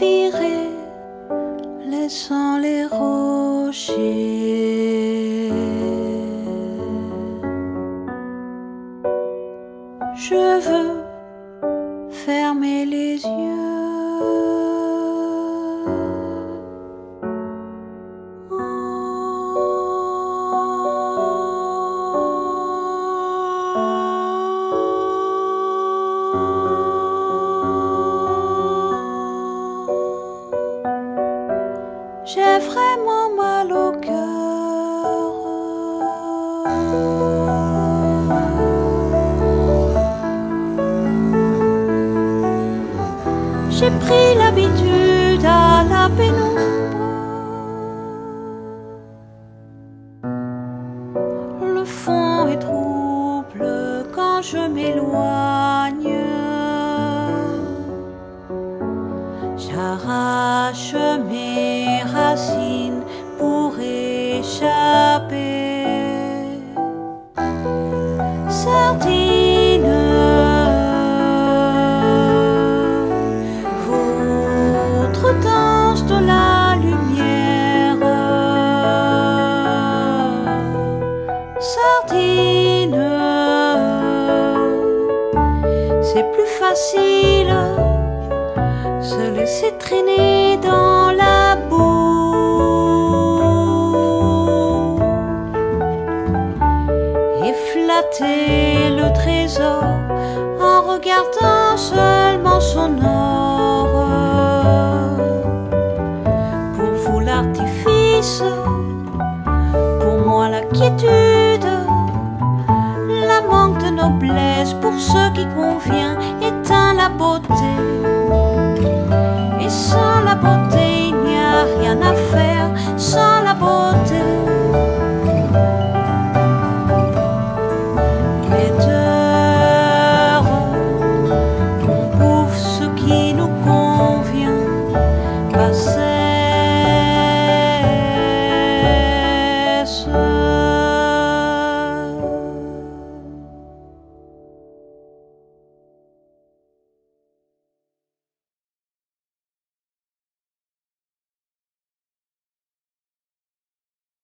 virer, laissant les rochers. Je veux fermer les yeux. J'ai vraiment mal au cœur. J'ai pris l'habitude à la pénombre. Le fond est trouble quand je m'éloigne. J'arrache mes racines pour échapper. Sardine, votre danse de la lumière. Sardine, c'est plus facile se laisser traîner dans la boue et flatter le trésor en regardant seulement son or. Pour vous l'artifice, pour moi la quiétude, la manque de noblesse pour ce qui convient éteint la beauté.